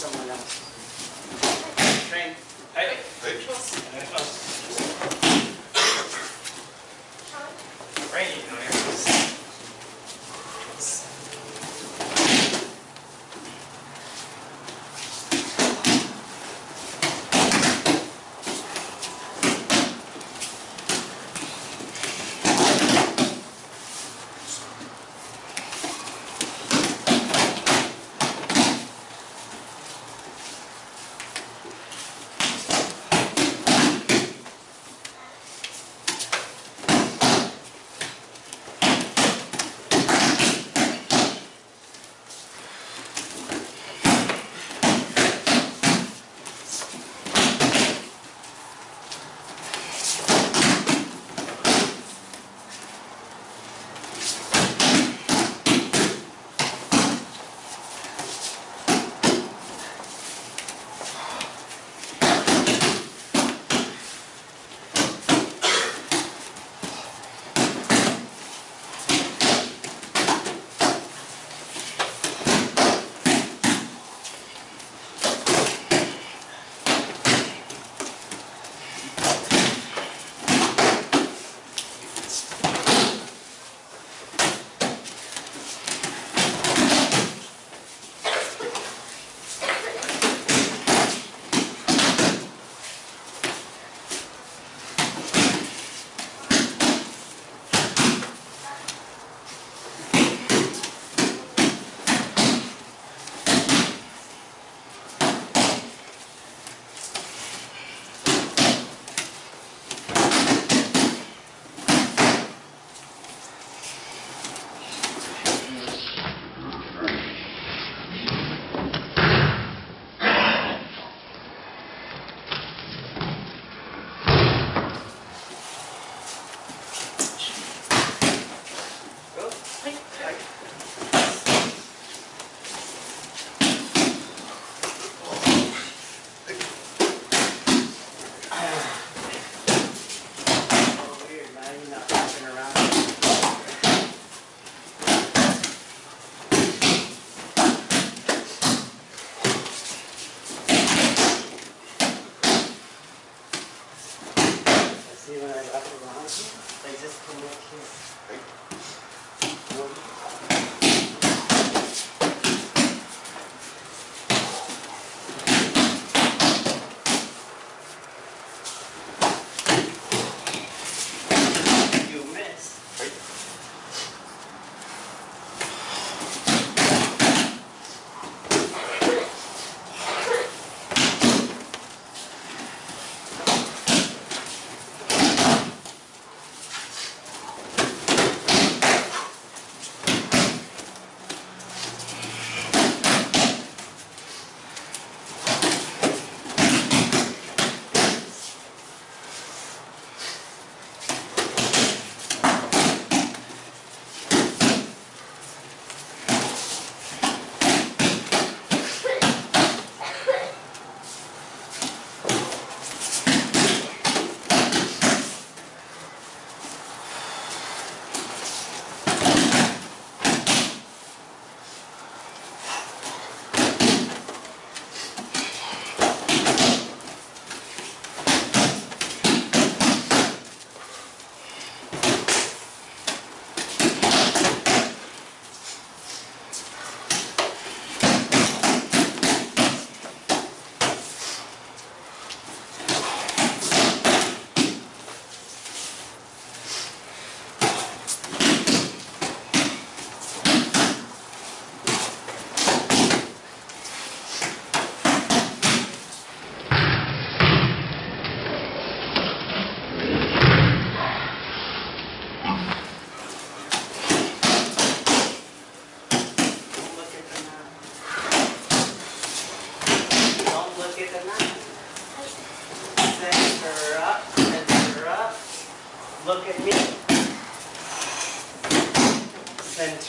someone else. Train. Hey. Raining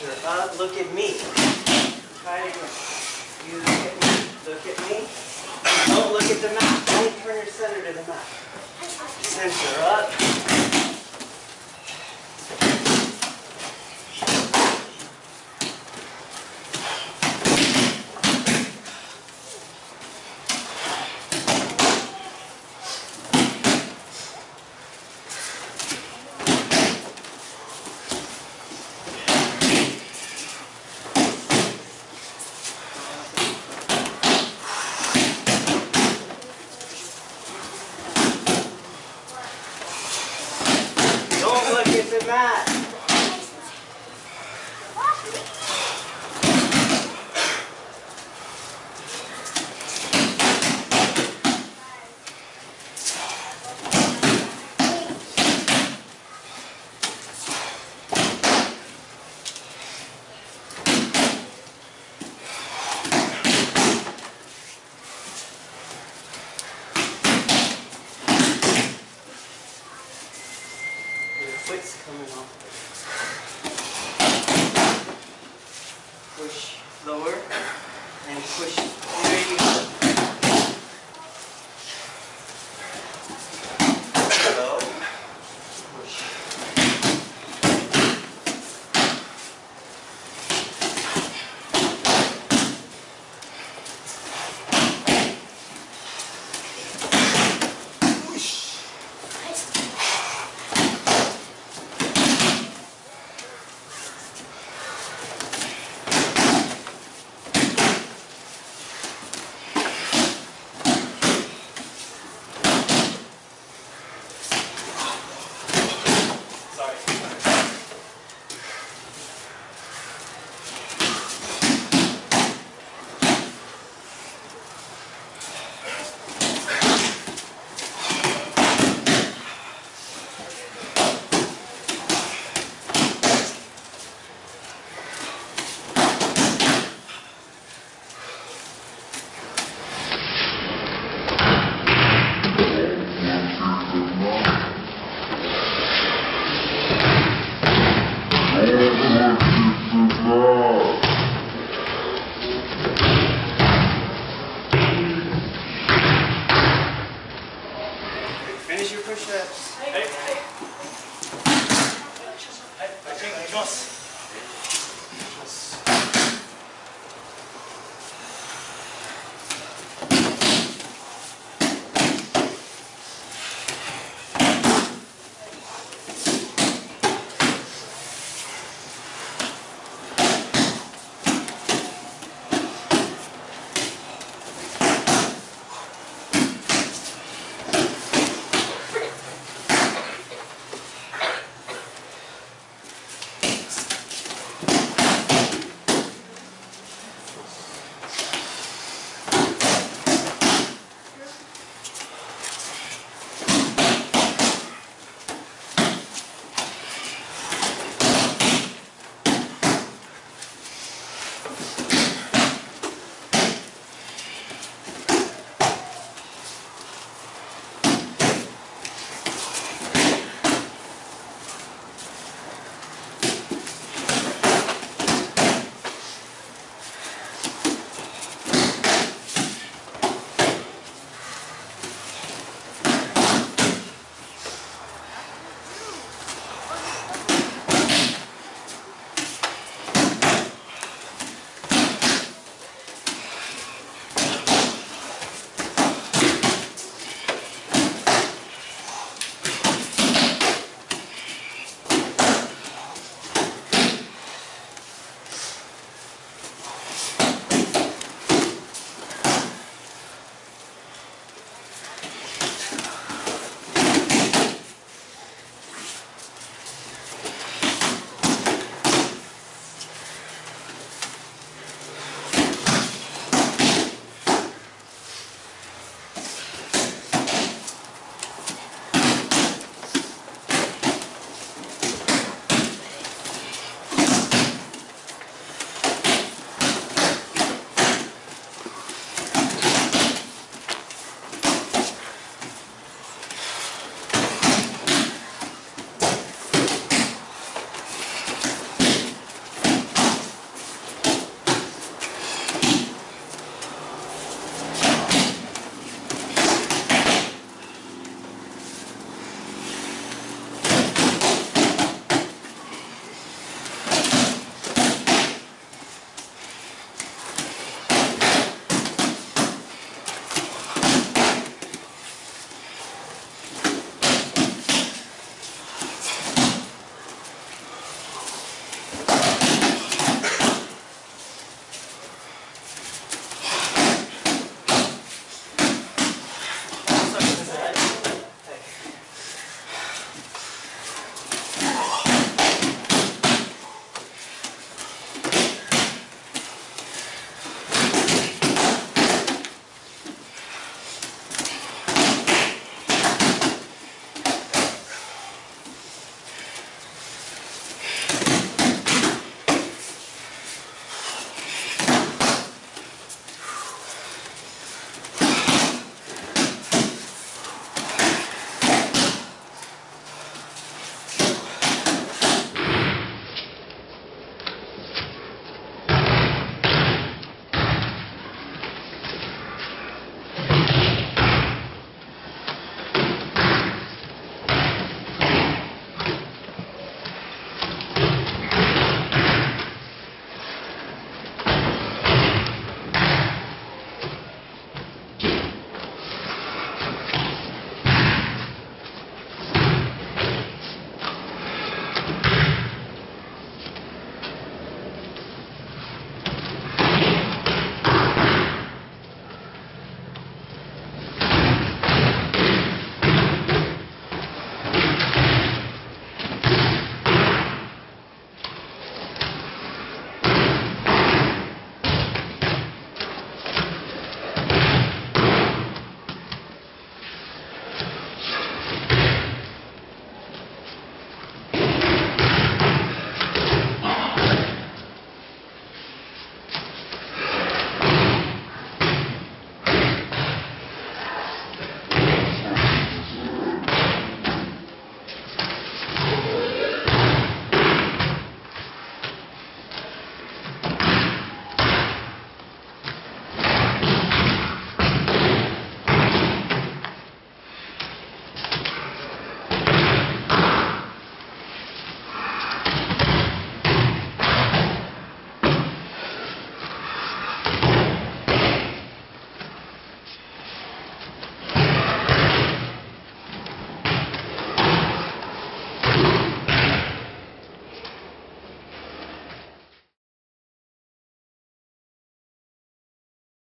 Center up, look at me. Try it again. You look at me, look at me. Don't look at the map. Don't turn your center to the map. Center up. 不行